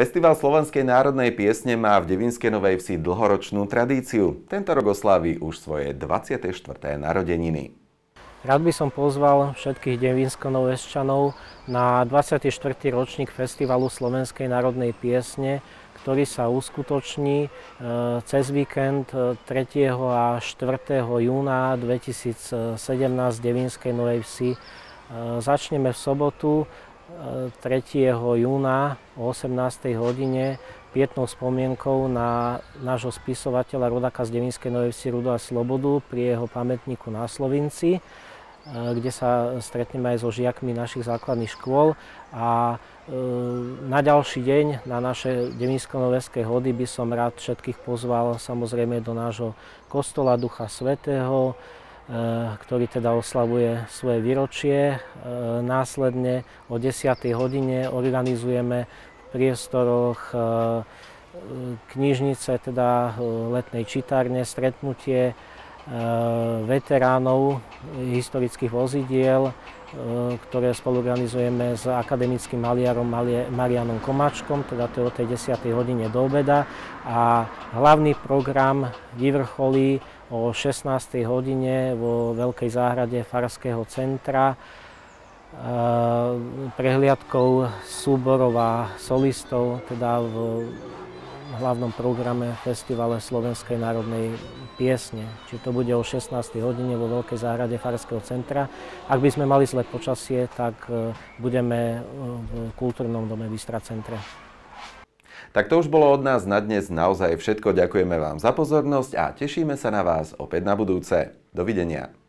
Festival Slovenskej národnej piesne má v Devinskej Novej Vsi dlhoročnú tradíciu. Tento rok oslaví už svoje 24. narodeniny. Rád by som pozval všetkých devinsko-novesčanov na 24. ročník Festivalu Slovenskej národnej piesne, ktorý sa uskutoční e, cez víkend 3. E, a 4. júna 2017 v Devinskej Novej Vsi. E, začneme v sobotu 3. júna o 18. hodine pietnou spomienkou na nášho spisovateľa rodáka z Devinskej Novej Vsi Ruda Slobodu pri jeho pamätníku na Slovinci, e, kde sa stretneme aj so žiakmi našich základných škôl. A e, na ďalší deň, na naše Devinsko-Noveské hody by som rád všetkých pozval samozrejme do nášho kostola Ducha Svetého, ktorý teda oslavuje svoje výročie. Eh, následne o 10. hodine organizujeme v priestoroch eh, knižnice, teda letnej čitárne, stretnutie veteránov historických vozidiel, ktoré spoluorganizujeme s akademickým maliarom Marianom Komačkom, teda to je o tej 10. hodine do obeda. A hlavný program vyvrcholí o 16. hodine vo Veľkej záhrade Farského centra prehliadkou súborov a solistov, teda v hlavnom programe Festivale Slovenskej národnej piesne. Či to bude o 16. hodine vo Veľkej záhrade Farského centra. Ak by sme mali zlé počasie, tak e, budeme e, v kultúrnom dome Vystra centre. Tak to už bolo od nás na dnes naozaj všetko. Ďakujeme vám za pozornosť a tešíme sa na vás opäť na budúce. Dovidenia.